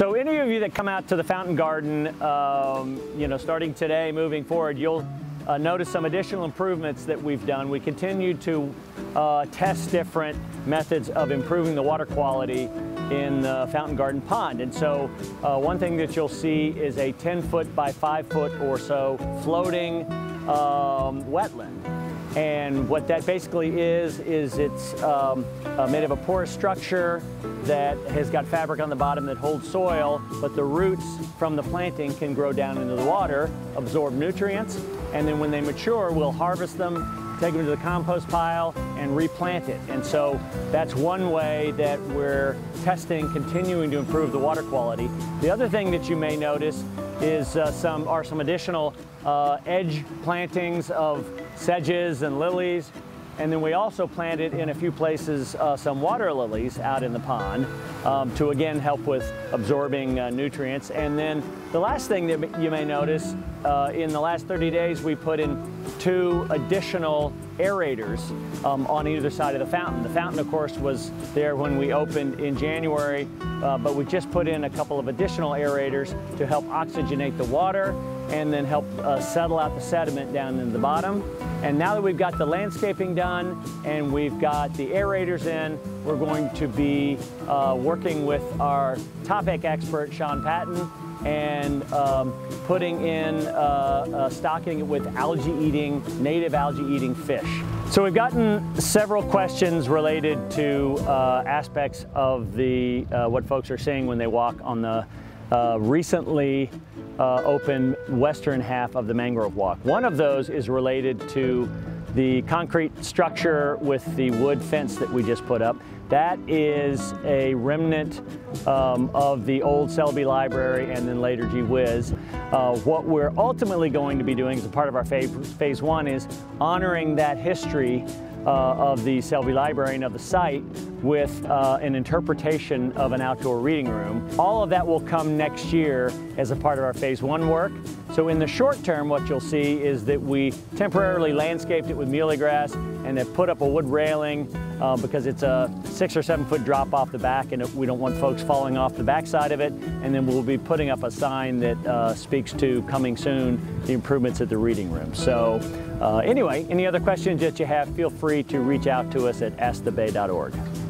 So any of you that come out to the fountain garden, um, you know, starting today, moving forward, you'll uh, notice some additional improvements that we've done. We continue to uh, test different methods of improving the water quality in the fountain garden pond. And so uh, one thing that you'll see is a 10 foot by 5 foot or so floating um, wetland. And what that basically is, is it's um, uh, made of a porous structure that has got fabric on the bottom that holds soil, but the roots from the planting can grow down into the water, absorb nutrients, and then when they mature, we'll harvest them, take them to the compost pile, and replant it. And so that's one way that we're testing, continuing to improve the water quality. The other thing that you may notice is uh, some are some additional uh, edge plantings of sedges and lilies. And then we also planted in a few places uh, some water lilies out in the pond um, to again help with absorbing uh, nutrients. And then the last thing that you may notice, uh, in the last 30 days we put in two additional aerators um, on either side of the fountain. The fountain of course was there when we opened in January, uh, but we just put in a couple of additional aerators to help oxygenate the water and then help uh, settle out the sediment down in the bottom. And now that we've got the landscaping done and we've got the aerators in, we're going to be uh, working with our topic expert, Sean Patton, and um, putting in, uh, uh, stocking it with algae-eating, native algae-eating fish. So we've gotten several questions related to uh, aspects of the uh, what folks are seeing when they walk on the uh, recently uh, open western half of the Mangrove Walk. One of those is related to the concrete structure with the wood fence that we just put up. That is a remnant um, of the old Selby Library and then later G.WIZ. Uh, what we're ultimately going to be doing as a part of our phase, phase one is honoring that history of the Selby Library and of the site with uh, an interpretation of an outdoor reading room. All of that will come next year as a part of our phase one work. So in the short term, what you'll see is that we temporarily landscaped it with muhly grass and have put up a wood railing uh, because it's a six or seven foot drop off the back and we don't want folks falling off the backside of it. And then we'll be putting up a sign that uh, speaks to coming soon, the improvements at the reading room. So uh, anyway, any other questions that you have, feel free to reach out to us at askthebay.org.